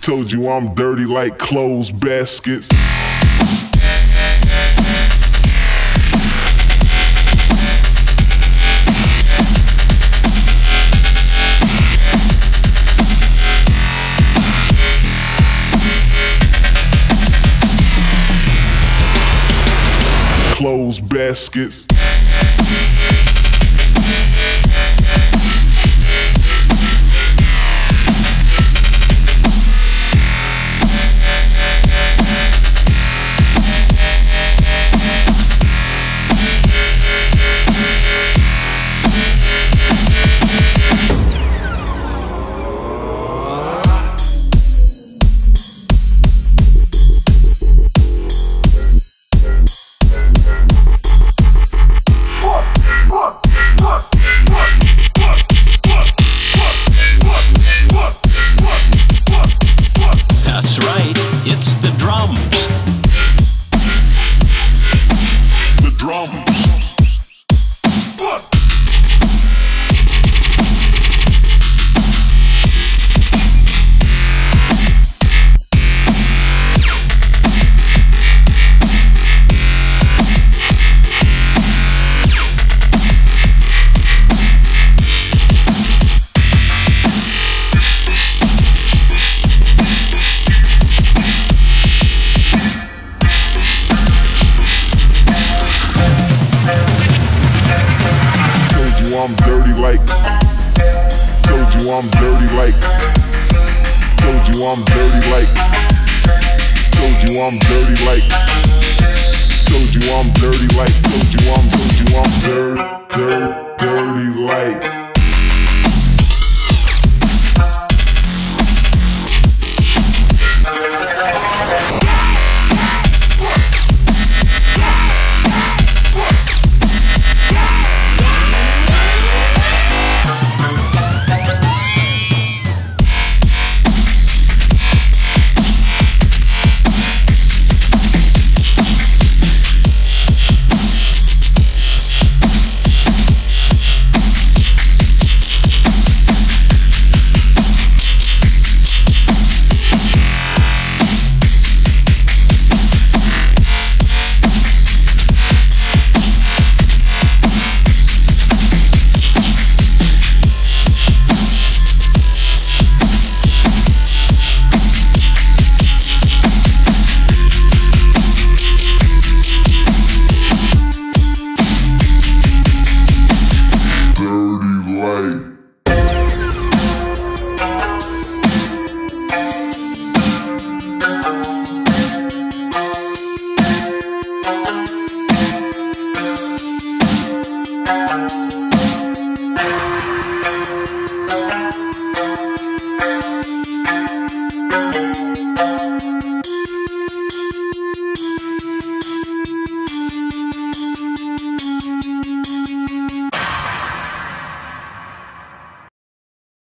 Told you I'm dirty like clothes baskets. Clothes baskets. Like. Told you I'm dirty like. Told you I'm dirty like. Told you I'm dirty like. Told you I'm dirty like. Told you